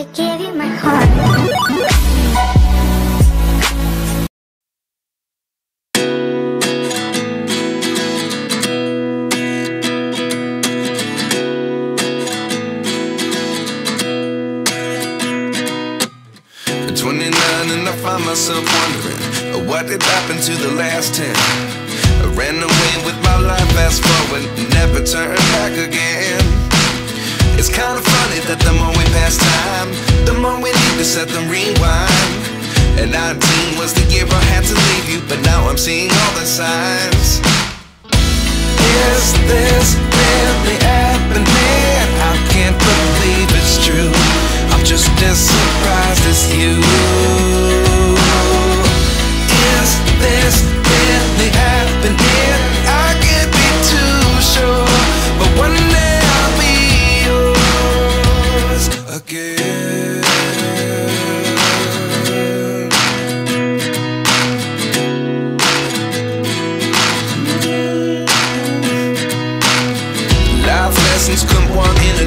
I gave you my heart. At 29 and I find myself wondering uh, what did happen to the last 10 I ran away with my life fast forward never turn back again It's kinda funny that the more we pass time the more we need to set the rewind. And 19 was the year I had to leave you but now I'm seeing all the signs. Is this really happening? I can't believe it's true. I'm just as Life lessons come